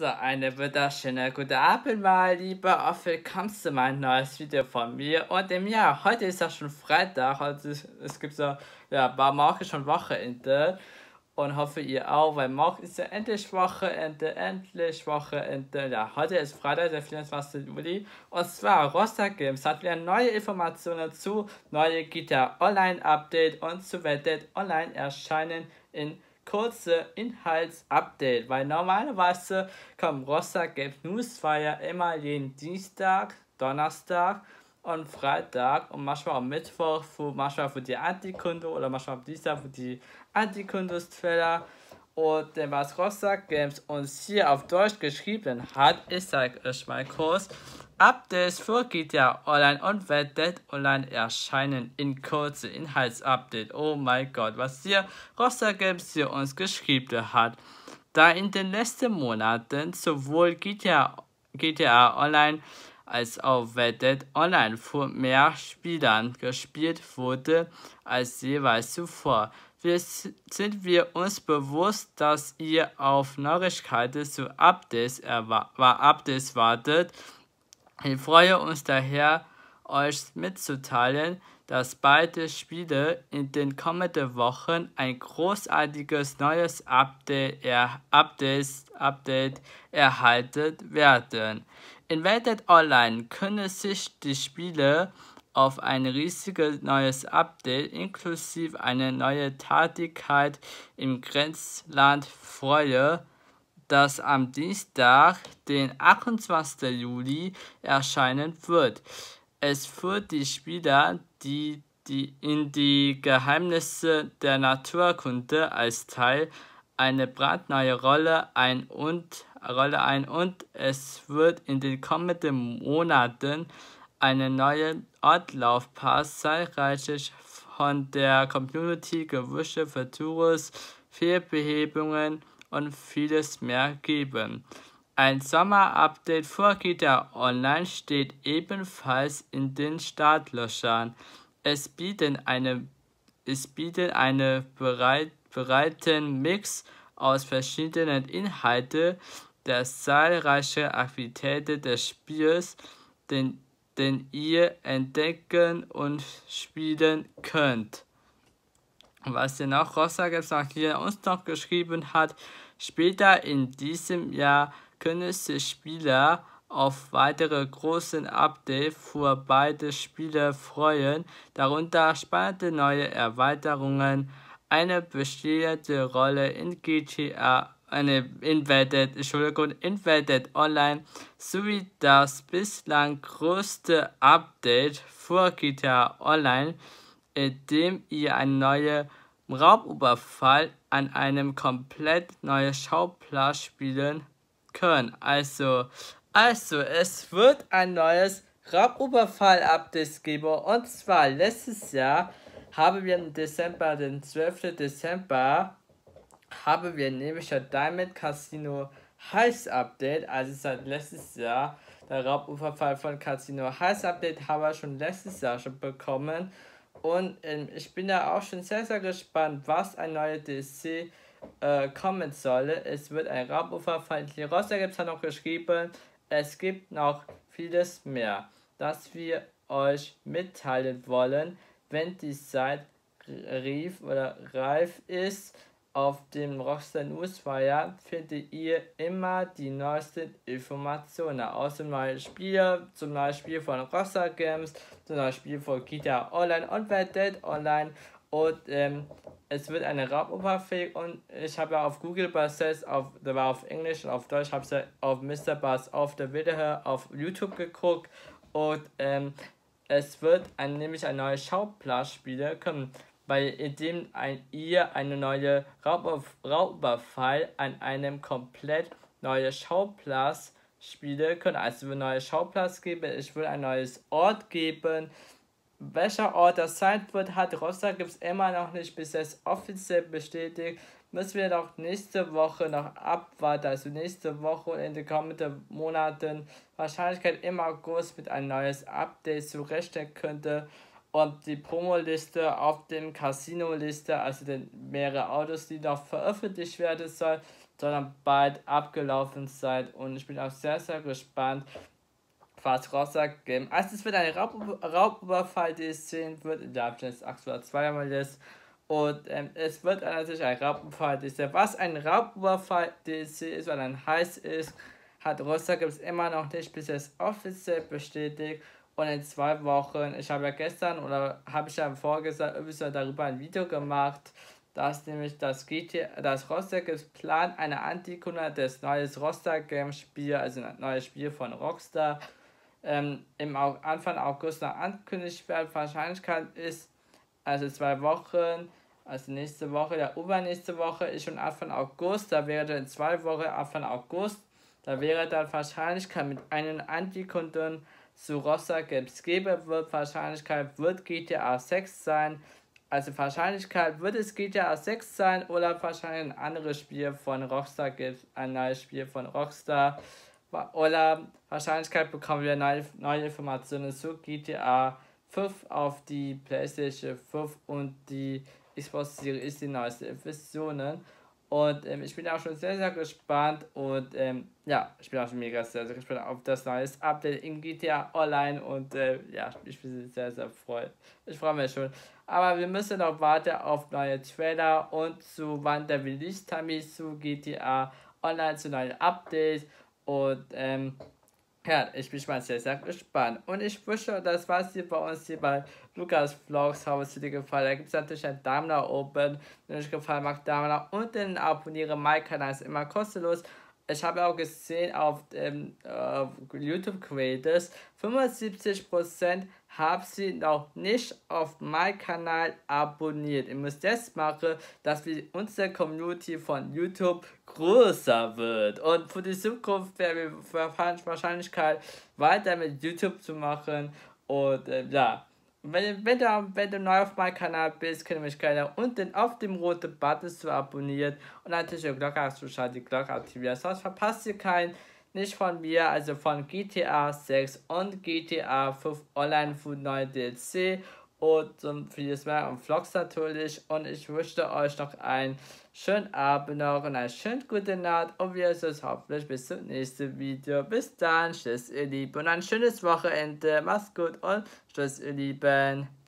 So, eine wunderschöne gute Abend, meine Liebe. Auch willkommen zu meinem neues Video von mir. Und im Jahr, heute ist ja schon Freitag. Also es gibt so, ja, war morgen schon Wochenende. Und hoffe ihr auch, weil morgen ist ja endlich Wochenende, endlich Wochenende. Ja, heute ist Freitag, der 24. Juli. Und zwar Rostock Games hat wieder neue Informationen zu neue Gitarre Online Update und zu Red Online erscheinen in kurze Inhaltsupdate, weil normalerweise kommt Rossa Game News ja immer jeden Dienstag, Donnerstag und Freitag und manchmal am Mittwoch, für, manchmal für die Antikunde oder manchmal am Dienstag für die Antikundes-Trailer. Und was Rossa Games uns hier auf Deutsch geschrieben hat, ich sage euch mal kurz. Updates für GTA Online und Red Dead Online erscheinen in kurze Inhaltsupdate. Oh mein Gott, was hier Roster Games hier uns geschrieben hat. Da in den letzten Monaten sowohl GTA, GTA Online als auch Red Dead Online von mehr Spielern gespielt wurde als jeweils zuvor. Wir sind wir uns bewusst, dass ihr auf Neuigkeiten zu Updates, Updates wartet ich freue uns daher, euch mitzuteilen, dass beide Spiele in den kommenden Wochen ein großartiges neues Update, Updates, Update erhalten werden. In Welted Online können sich die Spiele auf ein riesiges neues Update inklusive eine neue Tätigkeit im Grenzland freuen das am Dienstag, den 28. Juli, erscheinen wird. Es wird die Spieler, die, die in die Geheimnisse der Naturkunde als Teil eine brandneue Rolle ein und Rolle ein und es wird in den kommenden Monaten eine neue Ortlaufpass zahlreiche von der Community gewünschte Futuros, Fehlbehebungen und vieles mehr geben. Ein Sommer-Update für GTA Online steht ebenfalls in den Startlöchern. Es bietet eine, es bietet einen bereit, breiten Mix aus verschiedenen Inhalten der zahlreichen Aktivitäten des Spiels, den, den ihr entdecken und spielen könnt. Was denn auch Rossa noch hier uns noch geschrieben hat, später in diesem Jahr können sich Spieler auf weitere großen Updates für beide Spiele freuen, darunter spannende neue Erweiterungen, eine bestehende Rolle in GTA, eine Inverted, Entschuldigung, Inverted Online sowie das bislang größte Update für GTA Online indem ihr einen neuen Raubüberfall an einem komplett neuen Schauplatz spielen könnt. Also, also es wird ein neues Raubüberfall-Update geben und zwar letztes Jahr haben wir im Dezember, den 12. Dezember, haben wir nämlich das Diamond Casino Heiß Update, also seit letztes Jahr der Raubüberfall von Casino Heiß Update haben wir schon letztes Jahr schon bekommen und ähm, ich bin da auch schon sehr, sehr gespannt, was ein neuer DLC äh, kommen soll. Es wird ein Rabuferfall. Die Roster gibt es noch geschrieben. Es gibt noch vieles mehr, das wir euch mitteilen wollen, wenn die Zeit rief oder reif ist. Auf dem Rockstar Newsfire findet ihr immer die neuesten Informationen. Aus dem neuen Spiel, zum neuen Spiel von Rockstar Games, zum neuen Spiel von GTA Online und Red Dead Online. Und ähm, es wird eine Rauboberfähig und ich habe ja auf Google Basis, auf, da war auf Englisch und auf Deutsch, habe ich auf Mr. Bass auf der Video auf YouTube geguckt. Und ähm, es wird ein, nämlich ein neues Schauplatz spielen kommen bei dem ein, ihr eine neue Raubüberfall an einem komplett neuen Schauplatz spielen könnt. Also ein neues Schauplatz geben, ich will ein neues Ort geben. Welcher Ort das sein wird, hat Rostock gibt es immer noch nicht bis jetzt offiziell bestätigt. Müssen wir noch nächste Woche noch abwarten, also nächste Woche und in den kommenden Monaten Wahrscheinlichkeit im August mit ein neues Update zu rechnen könnte und die Promo-Liste auf dem Casino-Liste, also den mehrere Autos, die noch veröffentlicht werden soll, sondern bald abgelaufen sein. Und ich bin auch sehr, sehr gespannt, was Rostock geben. Also es wird eine Raub Raubüberfall, die es sehen wird, in der Abschnitt 802 einmal ist. Und ähm, es wird natürlich ein Raubüberfall DLC. Was ein Raubüberfall DLC ist, weil ein heiß ist, hat Rostock es immer noch nicht bis jetzt offiziell bestätigt. Und in zwei Wochen, ich habe ja gestern oder habe ich ja vorgesagt, irgendwie darüber ein Video gemacht, dass nämlich das GTA, das Rostock ist plant, eine Antikuna des neues Rostock Game Spiel, also ein neues Spiel von Rockstar, ähm, im Anfang August noch ankündigt werden. Wahrscheinlichkeit ist, also zwei Wochen, also nächste Woche, der übernächste Woche ist schon Anfang August, da wäre dann zwei Wochen Anfang August, da wäre dann Wahrscheinlichkeit mit einem Antikunden zu Rossa Games geben wird, Wahrscheinlichkeit wird GTA 6 sein, also Wahrscheinlichkeit wird es GTA 6 sein oder wahrscheinlich ein anderes Spiel von Rockstar gibt, ein neues Spiel von Rockstar. Oder Wahrscheinlichkeit bekommen wir neue, neue Informationen zu GTA 5 auf die PlayStation 5 und die Xbox Series, die neueste Versionen. Und ähm, ich bin auch schon sehr, sehr gespannt. Und ähm, ja, ich bin auch schon mega sehr, sehr gespannt auf das neue Update in GTA Online. Und äh, ja, ich bin sehr, sehr freut. Ich freue mich schon. Aber wir müssen noch warten auf neue Trailer und zu wann der Release-Termin zu GTA Online, zu neuen Updates. Und ähm, ja, ich bin mal sehr, sehr gespannt. Und ich wünsche, das war's hier bei uns hier bei Lukas Vlogs. Habe es dir gefallen. Da gibt es natürlich einen Daumen nach oben. Wenn euch gefallen macht, Daumen nach unten. Abonniere meinen Kanal, ist immer kostenlos ich habe auch gesehen auf dem äh, YouTube Creators, 75% haben sie noch nicht auf meinem Kanal abonniert. Ich muss das machen, dass wir unsere Community von YouTube größer wird. Und für die Zukunft werden wir Wahrscheinlichkeit weiter mit YouTube zu machen. Und äh, ja. Wenn, wenn, du, wenn du neu auf meinem Kanal bist, könnt ihr mich gerne unten auf dem roten Button zu abonnieren und natürlich die Glocke auszuschalten, die Glocke aktivieren. Sonst verpasst ihr keinen, nicht von mir, also von GTA 6 und GTA 5 Online für neue DLC und um, vieles mehr und Vlogs natürlich. Und ich wünsche euch noch einen schönen Abend noch und eine schöne gute Nacht und wir sehen uns hoffentlich bis zum nächsten Video. Bis dann, tschüss ihr Lieben und ein schönes Wochenende. Macht's gut und tschüss ihr Lieben.